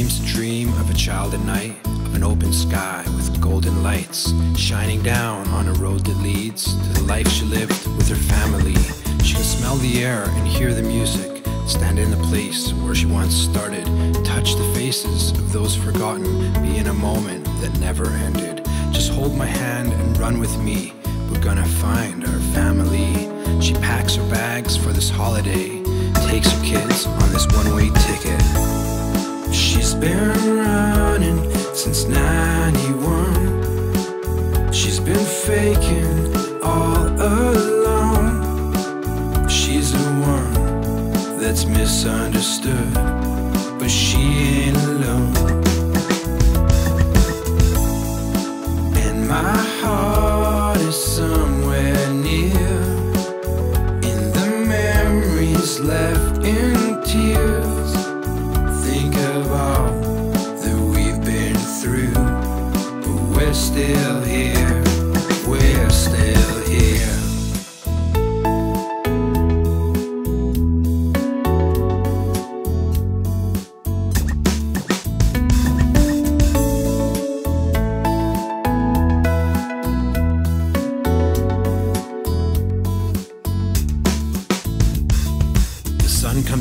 a child at night of an open sky with golden lights shining down on a road that leads to the life she lived with her family. She can smell the air and hear the music, stand in the place where she once started, touch the faces of those forgotten, be in a moment that never ended. Just hold my hand and run with me. We're gonna find our family. She packs her bags for this holiday, takes her kids on this one way ticket. Been running since 91. She's been faking all along. She's the one that's misunderstood, but she ain't alone. And my heart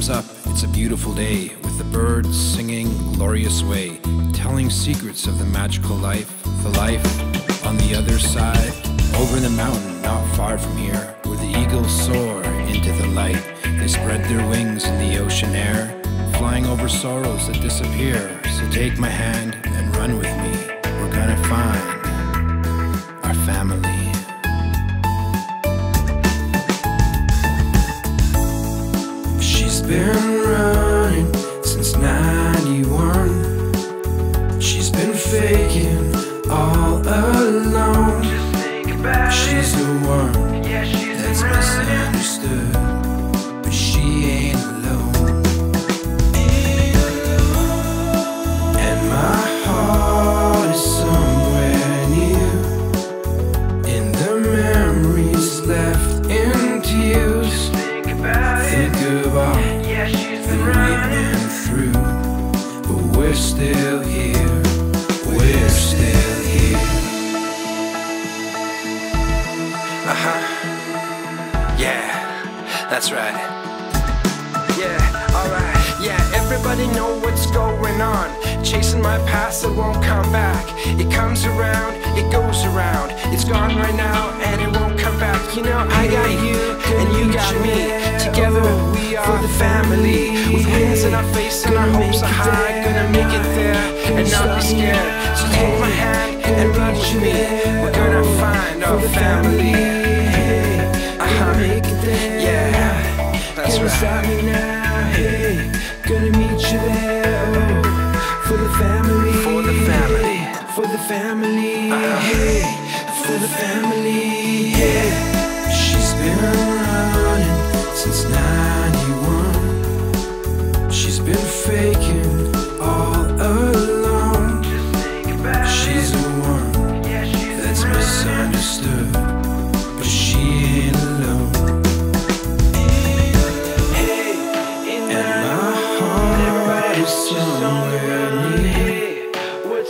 up, it's a beautiful day, with the birds singing glorious way, telling secrets of the magical life, the life on the other side, over the mountain, not far from here, where the eagles soar into the light. They spread their wings in the ocean air, flying over sorrows that disappear. So take my hand and run with me. Been Uh huh. Yeah, that's right. Yeah, alright. Yeah, everybody know what's going on. Chasing my past, it won't come back. It comes around, it goes around. It's gone right now, and it won't come back. You know, I got you, and you got me. Together, we are the family. With wings in our face and our hopes are high. Gonna make it there, and not be scared. So take my hand and run with me. We're gonna find our family. Family, hey. For the family, yeah. She's been running since 91. She's been faking all along. She's the one that's misunderstood, but she ain't alone. And my heart is somewhere near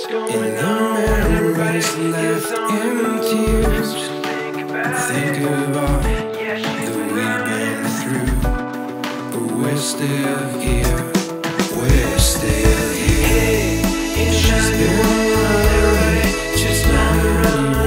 in the memories left in tears. Think of all that we've been through, but we're still here. We're still here. She's been running, she's not anyone.